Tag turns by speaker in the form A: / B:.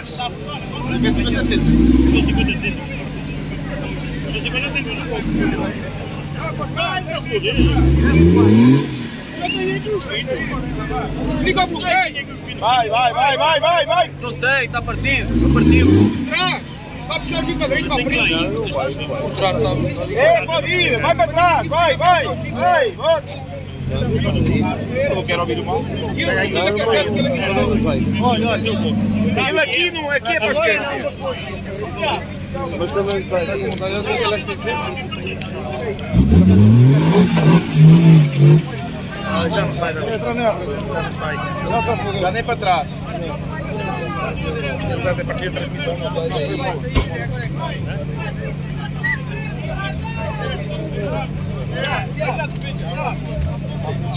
A: atrás. 50 centos. 50 centos. 50 centos. Vai, meu filho.
B: Liga pro quem?
C: Vai, vai, vai, vai, vai, vai!
B: Não tem, está partido, está partido. Trás! Vai puxar para frente, para frente. O trás está.
C: Ei, pode ir, vai para trás, vai, vai, vai! Eu não quero ouvir o mal. Olha, olha. Ele aqui, não, aqui é para esquecer. Mas também vai.
B: Já não sai daqui.
C: Entra nela.
B: Já não sai.
C: Já está fodendo. Já nem para trás.
B: Ele deve ter partido a transmissão. Não foi bom.